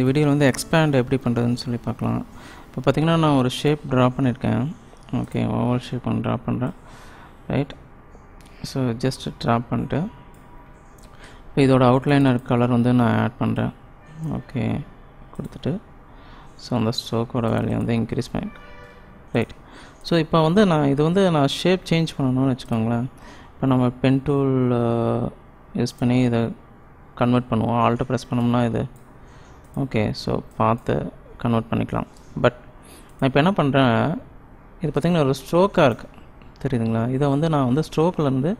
இந்த வீடியோவில் வந்து எக்ஸ்பேண்ட் எப்படி பண்ணுறதுன்னு சொல்லி பார்க்கலாம். இப்போ பார்த்தீங்கன்னா நான் ஒரு ஷேப் ட்ரா பண்ணியிருக்கேன். ஓகே ஓவல் ஷேப் ஒன்று ட்ரா பண்ணுறேன் ரைட் ஸோ ஜஸ்ட் ட்ரா பண்ணிட்டு இப்போ இதோட அவுட்லைனர் கலர் வந்து நான் ஆட் பண்ணுறேன் ஓகே கொடுத்துட்டு ஸோ அந்த ஸ்ட்ரோக்கோட வேல்யூ வந்து இன்க்ரீஸ் பண்ணியிருக்கேன் ரைட் ஸோ இப்போ வந்து நான் இது வந்து நான் ஷேப் சேஞ்ச் பண்ணணும்னு வச்சுக்கோங்களேன். இப்போ நம்ம பென் டூல் யூஸ் பண்ணி இதை கன்வெர்ட் பண்ணுவோம். ஆல்ட்டு ப்ரெஸ் பண்ணோம்னா இது ஓகே ஸோ பார்த்து கன்வெர்ட் பண்ணிக்கலாம். பட் நான் இப்போ என்ன பண்ணுறேன் இது பார்த்திங்கன்னா ஒரு ஸ்ட்ரோக்காக இருக்குது தெரியுதுங்களா? இதை வந்து நான் வந்து ஸ்ட்ரோக்லேருந்து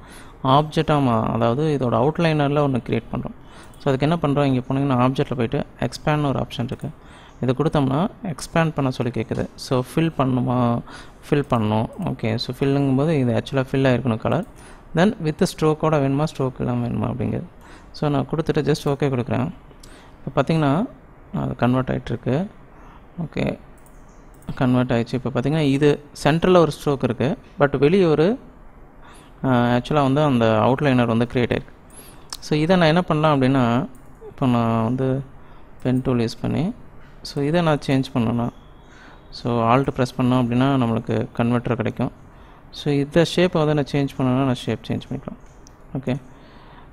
ஆப்ஜெக்டாக மா அதாவது இதோட அவுட்லைனரில் ஒன்று க்ரியேட் பண்ணுறோம் ஸோ அதுக்கு என்ன பண்ணுறோம் இங்கே போனீங்கன்னா ஆப்ஜெக்டில் போயிட்டு எக்ஸ்பேண்ட் ஒரு ஆப்ஷன் இருக்குது இதை கொடுத்தோம்னா எக்ஸ்பேண்ட் பண்ண சொல்லி கேட்குது ஸோ ஃபில் பண்ணுமா? ஃபில் பண்ணணும் ஓகே ஸோ ஃபில்லுங்கும் போது இது ஆக்சுவலாக ஃபில் ஆகிருக்கணும் கலர் தென் வித் ஸ்ட்ரோக்கோட வேணுமா? ஸ்ட்ரோக் இல்லாமல் வேணுமா? அப்படிங்கிறது ஸோ நான் கொடுத்துட்டு ஜஸ்ட் ஓகே கொடுக்குறேன். இப்போ பார்த்தீங்கன்னா அது கன்வெர்ட் ஆகிட்டுருக்கு ஓகே கன்வெர்ட் ஆகிடுச்சு இப்போ பார்த்தீங்கன்னா இது சென்டரில் ஒரு ஸ்ட்ரோக் இருக்குது பட் வெளியே ஒரு ஆக்சுவலாக வந்து அந்த அவுட்லைனர் வந்து க்ரியேட் ஆகிருக்கு ஸோ இதை நான் என்ன பண்ணலாம் அப்படின்னா இப்போ நான் வந்து பென் டூல் யூஸ் பண்ணி ஸோ இதை நான் சேஞ்ச் பண்ணேன்னா ஸோ ஆல்ட்டு ப்ரெஸ் பண்ணோம் அப்படின்னா நம்மளுக்கு கன்வெர்ட்டர் கிடைக்கும். ஸோ இந்த ஷேப்பை வந்து நான் சேஞ்ச் பண்ணணும்னா நான் ஷேப் சேஞ்ச் பண்ணிக்கலாம். ஓகே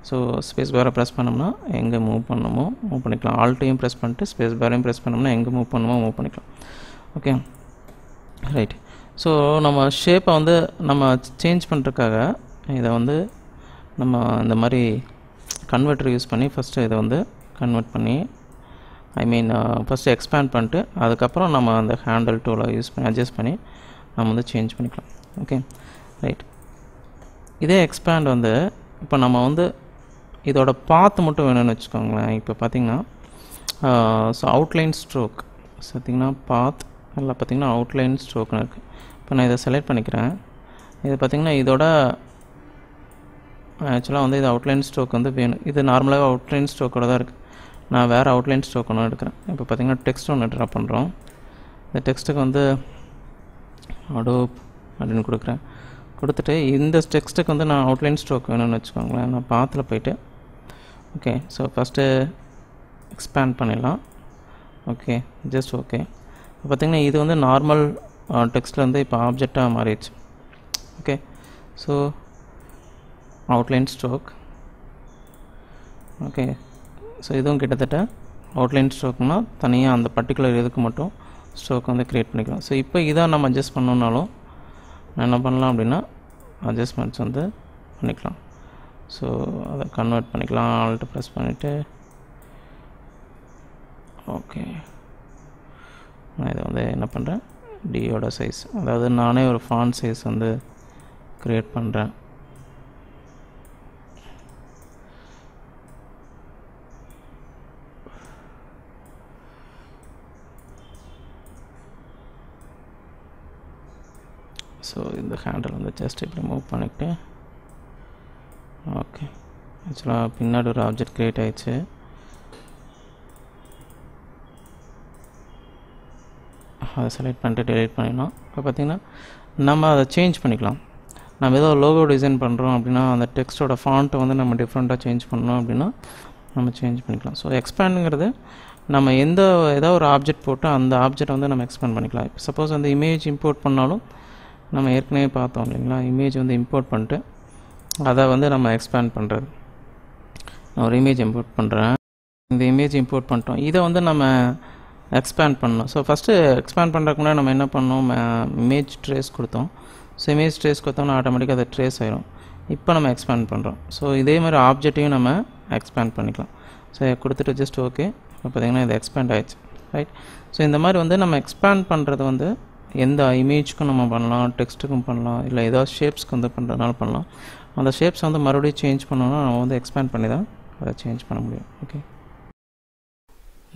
ஸோ ஸ்பேஸ் பேரை ப்ரெஸ் பண்ணோம்னா எங்கே மூவ் பண்ணணுமோ மூவ் பண்ணிக்கலாம். ஆல்ட்டையும் ப்ரெஸ் பண்ணிட்டு ஸ்பேஸ் பேரையும் ப்ரெஸ் பண்ணோம்னா எங்கே மூவ் பண்ணணுமோ மூவ் பண்ணிக்கலாம். ஓகே ரைட் ஸோ நம்ம ஷேப்பை வந்து நம்ம சேஞ்ச் பண்ணுறதுக்காக இதை வந்து நம்ம இந்த மாதிரி கன்வெர்ட்டர் யூஸ் பண்ணி ஃபஸ்ட்டு இதை வந்து கன்வெர்ட் பண்ணி ஐ மீன் ஃபஸ்ட்டு எக்ஸ்பேண்ட் பண்ணிட்டு அதுக்கப்புறம் நம்ம அந்த ஹேண்டில் டூலை யூஸ் பண்ணி அட்ஜஸ்ட் பண்ணி நம்ம வந்து சேஞ்ச் பண்ணிக்கலாம். ஓகே ரைட் இதே எக்ஸ்பேண்ட் வந்து இப்போ நம்ம வந்து இதோட பாத்து மட்டும் வேணும்னு வச்சுக்கோங்களேன். இப்போ பார்த்தீங்கன்னா ஸோ அவுட்லைன் ஸ்ட்ரோக் ஸோ பார்த்திங்கன்னா பாத் அதில் பார்த்திங்கன்னா அவுட்லைன் ஸ்ட்ரோக்னு இருக்குது இப்போ நான் இதை செலக்ட் பண்ணிக்கிறேன். இது பார்த்திங்கன்னா இதோட ஆக்சுவலாக வந்து இது அவுட்லைன் ஸ்ட்ரோக் வந்து வேணும். இது நார்மலாக அவுட்லைன் ஸ்ட்ரோக்கோட தான் இருக்குது நான் வேறு அவுட்லைன் ஸ்ட்ரோக் ஒன்று எடுக்கிறேன். இப்போ பார்த்திங்கன்னா டெக்ஸ்ட் ஒன்று ட்ரா பண்ணுறோம் இந்த டெக்ஸ்ட்டுக்கு வந்து அடோப் அப்படின்னு கொடுக்குறேன். கொடுத்துட்டு இந்த டெக்ஸ்ட்டுக்கு வந்து நான் அவுட்லைன் ஸ்ட்ரோக் வேணும்னு வச்சுக்கோங்களேன். நான் பாத்தில் போயிட்டு ஓகே ஸோ ஃபஸ்ட்டு எக்ஸ்பேண்ட் பண்ணிடலாம். ஓகே ஜஸ்ட் ஓகே இப்போ பார்த்திங்கன்னா இது வந்து நார்மல் uh, டெக்ஸ்ட்டில் வந்து இப்போ ஆப்ஜெக்டாக மாறிடுச்சு. Okay so outline stroke okay so இதுவும் கிட்டத்தட்ட அவுட்லைன் ஸ்ட்ரோக்னால் தனியாக அந்த பர்டிகுலர் இதுக்கு மட்டும் ஸ்ட்ரோக் வந்து க்ரியேட் பண்ணிக்கலாம். ஸோ இப்போ இதான் நம்ம அட்ஜஸ்ட் பண்ணோன்னாலும் நான் என்ன பண்ணலாம் அப்படின்னா அட்ஜஸ்ட்மெண்ட்ஸ் வந்து பண்ணிக்கலாம். ஸோ அதை கன்வெர்ட் பண்ணிக்கலாம். ஆல்ட்டு ப்ரெஸ் பண்ணிவிட்டு ஓகே நான் இதை வந்து என்ன பண்ணுறேன் டியோட சைஸ் அதாவது நானே ஒரு ஃபான் சைஸ் வந்து க்ரியேட் பண்ணுறேன் ஸோ இந்த ஹேண்டில் வந்து ஜஸ்ட் இப்படி மூவ் பண்ணிக்கிட்டு ஓகே. ஆக்சுவலாக பின்னாடி ஒரு ஆப்ஜெக்ட் க்ரியேட் ஆயிடுச்சு. அதை செலக்ட் பண்ணிட்டு டெலிட் பண்ணிடலாம் இப்போ பார்த்திங்கன்னா நம்ம அதை சேஞ்ச் பண்ணிக்கலாம். நம்ம ஏதோ லோகோ டிசைன் பண்ணுறோம் அப்படின்னா அந்த டெக்ஸ்ட்டோட ஃபாண்ட்டை வந்து நம்ம டிஃப்ரெண்ட்டாக சேஞ்ச் பண்ணோம் அப்படின்னா நம்ம சேஞ்ச் பண்ணிக்கலாம். ஸோ எக்ஸ்பேண்டுங்கிறது நம்ம எந்த ஏதோ ஒரு ஆப்ஜெக்ட் போட்டு அந்த ஆப்ஜெக்ட் வந்து நம்ம எக்ஸ்பேண்ட் பண்ணிக்கலாம். இப்போ சப்போஸ் அந்த இமேஜ் இம்போர்ட் பண்ணாலும் நம்ம ஏற்கனவே பார்த்தோம் இல்லைங்களா? இமேஜ் வந்து இம்போர்ட் பண்ணிட்டு அதை வந்து நம்ம எக்ஸ்பேண்ட் பண்ணுறது நான் ஒரு இமேஜ் இம்போர்ட் பண்ணுறேன் இந்த இமேஜ் இம்போர்ட் பண்ணிட்டோம். இதை வந்து நம்ம எக்ஸ்பேண்ட் பண்ணணும். ஸோ ஃபஸ்ட்டு எக்ஸ்பேண்ட் பண்ணுறதுக்கு முன்னாடி நம்ம என்ன பண்ணோம் இமேஜ் ட்ரேஸ் கொடுத்தோம். ஸோ இமேஜ் ட்ரேஸ் கொடுத்தோம்னா ஆட்டோமேட்டிக்காக அதை ட்ரேஸ் ஆயிரும். இப்போ நம்ம எக்ஸ்பேண்ட் பண்ணுறோம் ஸோ இதே மாதிரி ஆப்ஜெக்டையும் நம்ம எக்ஸ்பேண்ட் பண்ணிக்கலாம். ஸோ கொடுத்துட்டு ஜஸ்ட் ஓகே இப்போ பார்த்திங்கன்னா இது எக்ஸ்பேண்ட் ஆயிடுச்சு. ரைட் ஸோ இந்த மாதிரி வந்து நம்ம எக்ஸ்பேண்ட் பண்ணுறது வந்து எந்த இமேஜ்க்கும் நம்ம பண்ணலாம் டெக்ஸ்ட்டுக்கும் பண்ணலாம் இல்லை ஏதாவது ஷேப்ஸ்க்கு வந்து பண்ணுறதுனால பண்ணலாம். அந்த ஷேப்ஸ் வந்து மறுபடியும் சேஞ்ச் பண்ணோன்னா நம்ம வந்து எக்ஸ்பேண்ட் பண்ணி தான் அதை சேஞ்ச் பண்ண முடியும். ஓகே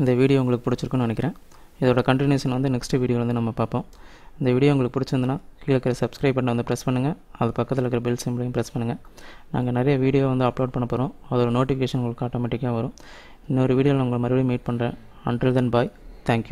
இந்த வீடியோ உங்களுக்கு பிடிச்சிருக்குன்னு நினைக்கிறேன். இதோட கண்டினியூஷன் வந்து நெக்ஸ்ட் வீடியோ வந்து நம்ம பார்ப்போம். இந்த வீடியோ உங்களுக்கு பிடிச்சிருந்துன்னா கீழே இருக்கிற சப்ஸ்கிரைப் பட்டனை வந்து ப்ரெஸ் பண்ணுங்கள் அது பக்கத்தில் இருக்கிற பெல் சிம்பிளையும் ப்ரெஸ் பண்ணுங்கள் நாங்கள் நிறைய வீடியோ வந்து அப்லோட் பண்ண போகிறோம் அதோட நோட்டிஃபிகேஷன் உங்களுக்கு ஆட்டோமேட்டிக்காக வரும். இன்னொரு வீடியோவில் உங்களை மறுபடியும் மீட் பண்ணுறேன் அன்டில் தென் பாய் தேங்க்யூ